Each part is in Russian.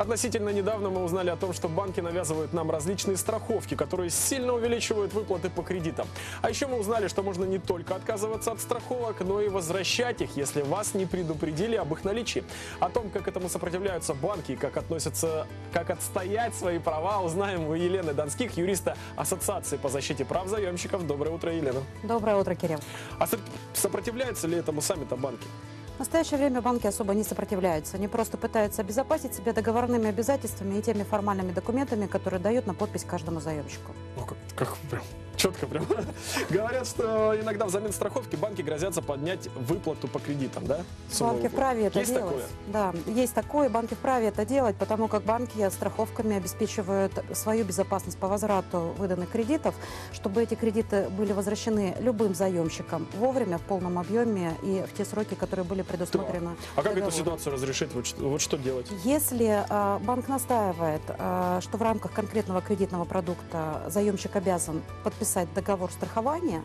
Относительно недавно мы узнали о том, что банки навязывают нам различные страховки, которые сильно увеличивают выплаты по кредитам. А еще мы узнали, что можно не только отказываться от страховок, но и возвращать их, если вас не предупредили об их наличии. О том, как этому сопротивляются банки и как относятся, как отстоять свои права, узнаем у Елены Донских, юриста Ассоциации по защите прав заемщиков. Доброе утро, Елена. Доброе утро, Кирилл. А со- сопротивляются ли этому сами-то банки? В настоящее время банки особо не сопротивляются. Они просто пытаются обезопасить себя договорными обязательствами и теми формальными документами, которые дают на подпись каждому заемщику. Ну, как, как прям четко прям. Говорят, что иногда взамен страховки банки грозятся поднять выплату по кредитам, да? Сумму Банки вправе это Есть делать. такое? Да, есть такое, банки вправе это делать, потому как банки страховками обеспечивают свою безопасность по возврату выданных кредитов, чтобы эти кредиты были возвращены любым заемщикам вовремя, в полном объеме и в те сроки, которые были предусмотрены. А как эту договором. ситуацию разрешить? Вот, что- вот что делать? Если э, банк настаивает, э, что в рамках конкретного кредитного продукта заемщик обязан подписать договор страхования,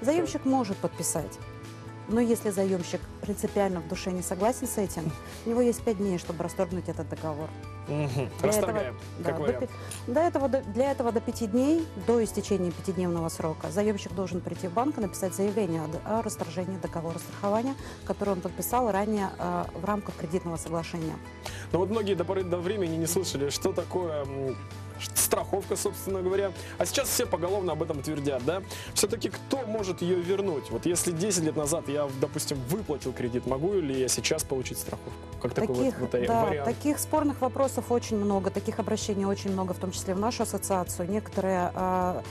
заемщик может подписать. Но если заемщик принципиально в душе не согласен с этим, у него есть пять дней, чтобы расторгнуть этот договор. Мгм. Для Расторгаем, этого- как да, до вариант. пи- до этого, до- для этого до пяти дней, до истечения пятидневного срока, заемщик должен прийти в банк и написать заявление о о расторжении договора страхования, который он подписал ранее э, в рамках кредитного соглашения. Но вот многие до поры до времени не слышали, что такое страховка, собственно говоря. А сейчас все поголовно об этом твердят, да? Все-таки кто может ее вернуть? Вот если 10 лет назад я, допустим, выплатил кредит, могу ли я сейчас получить страховку? Как такой Таких, вот, вот да, вариант? таких спорных вопросов очень много, таких обращений очень много, в том числе в нашу ассоциацию. Некоторые а,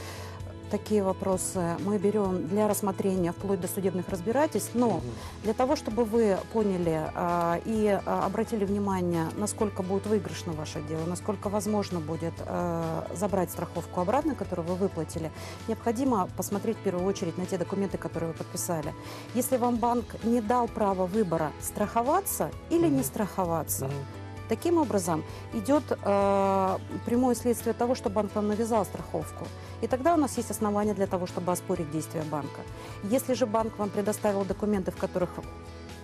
такие вопросы мы берем для рассмотрения вплоть до судебных разбирательств, но для того, чтобы вы поняли а, и а, обратили внимание, насколько будет выигрышно ваше дело, насколько возможно будет а, забрать страховку обратно, которую вы выплатили, необходимо посмотреть в первую очередь на те документы, которые вы подписали. Если вам банк не дал право выбора страховаться или не страховаться. Таким образом, идет э, прямое следствие того, что банк вам навязал страховку. И тогда у нас есть основания для того, чтобы оспорить действия банка. Если же банк вам предоставил документы, в которых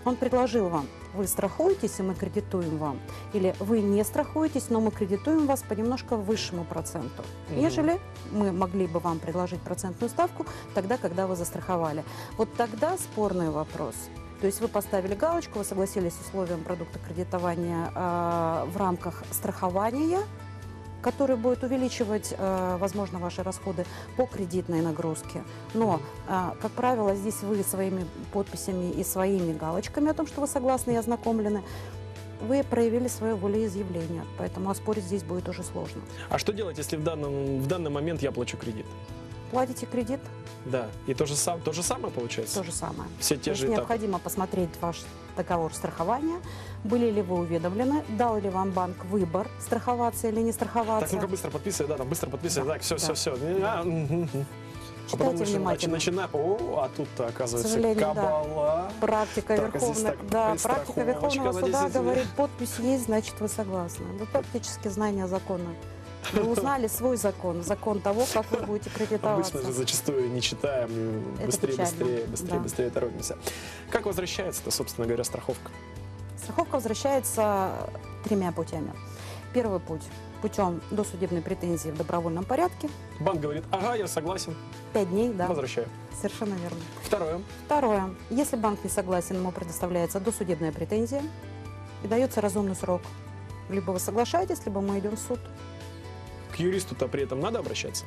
он предложил вам, вы страхуетесь, и мы кредитуем вам, или вы не страхуетесь, но мы кредитуем вас по немножко высшему проценту, Мгм. нежели мы могли бы вам предложить процентную ставку тогда, когда вы застраховали. Вот тогда спорный вопрос. То есть вы поставили галочку, вы согласились с условием продукта кредитования э, в рамках страхования, который будет увеличивать, э, возможно, ваши расходы по кредитной нагрузке. Но, э, как правило, здесь вы своими подписями и своими галочками о том, что вы согласны и ознакомлены, вы проявили свое волеизъявление, поэтому оспорить здесь будет уже сложно. А что делать, если в, данном, в данный момент я плачу кредит? Платите кредит, Да. И то же, сам, то же самое получается? то же самое. Все То те есть же этапы. необходимо посмотреть ваш договор страхования, были ли вы уведомлены, дал ли вам банк выбор, страховаться или не страховаться. Так, ну-ка быстро подписывай, да, там быстро подписывай. Да, так, все, да. все, все. А, мгм. А потом начи- внимательно. начина- О, а тут-то, оказывается, сожалению, да. кабала. Практика Так, а Верховного, да, практика Верховного суда 10 лет. говорит, подпись есть, значит вы согласны. Вы практически знание закона. Вы узнали свой закон, закон того, как вы будете кредитоваться. Обычно же зачастую не читаем, Это быстрее, печально, быстрее, быстрее, да. быстрее торопимся. Как возвращается-то, собственно говоря, страховка? Страховка возвращается тремя путями. Первый путь путем досудебной претензии в добровольном порядке. Банк говорит, ага, я согласен, Пять дней, да, возвращаю. совершенно верно. Второе. Второе. Если банк не согласен, ему предоставляется досудебная претензия и дается разумный срок. Либо вы соглашаетесь, либо мы идем в суд. Юристу-то при этом надо обращаться?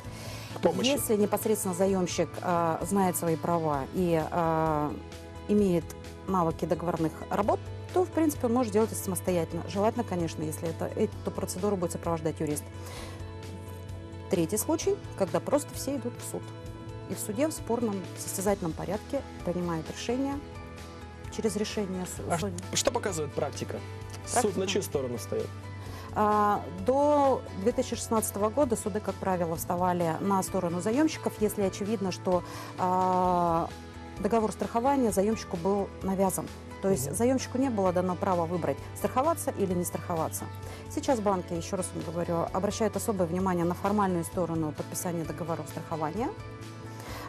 К помощи? Если непосредственно заемщик а, знает свои права и а, имеет навыки договорных работ, то, в принципе, он может делать это самостоятельно. Желательно, конечно, если это, эту процедуру будет сопровождать юрист. Третий случай, когда просто все идут в суд. И в суде в спорном состязательном порядке принимают решение через решение А судьи. Что показывает практика? Суд Практика? на чью сторону встает? А, До 2016 года суды, как правило, вставали на сторону заемщиков, если очевидно, что а, договор страхования заемщику был навязан. То есть Мгм. заемщику не было дано право выбрать, страховаться или не страховаться. Сейчас банки, еще раз вам говорю, обращают особое внимание на формальную сторону подписания договоров страхования.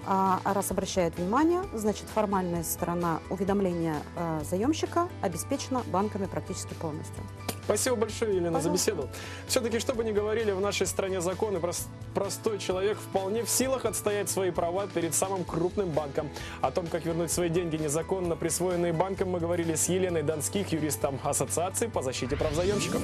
А а раз обращает внимание, значит формальная сторона уведомления э, заемщика обеспечена банками практически полностью. Спасибо большое, Елена, за Пожалуйста. беседу. Все-таки, что бы ни говорили, в нашей стране законы, прос- простой человек вполне в силах отстоять свои права перед самым крупным банком. О том, как вернуть свои деньги незаконно присвоенные банком, мы говорили с Еленой Донских, юристом Ассоциации по защите прав заемщиков.